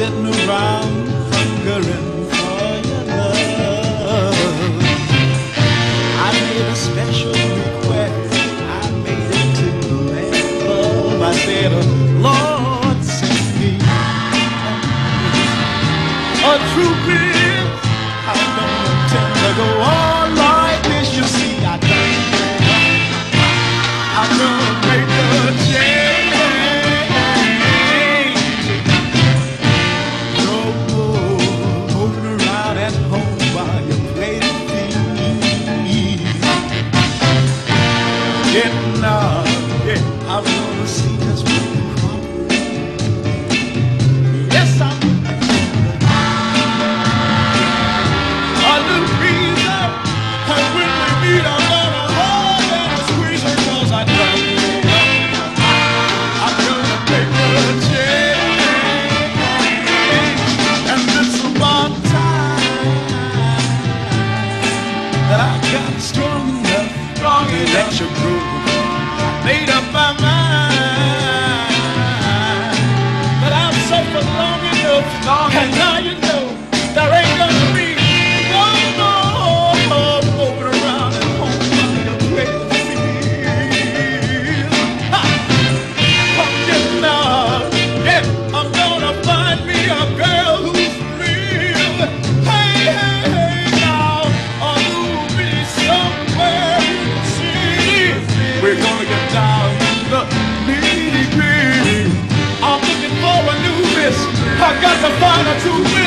sitting around hungering for your love. I made a special request. I made it to the land above. I said, oh, Lord, send me a true gift. I'm gonna see through. Yes, I'm a little when we meet, I'm gonna hold and squeeze her 'cause I know I'm gonna make change, and it's about time that I got strong strong to grow. Made up my baby. I'm looking for a new miss. I got to find a true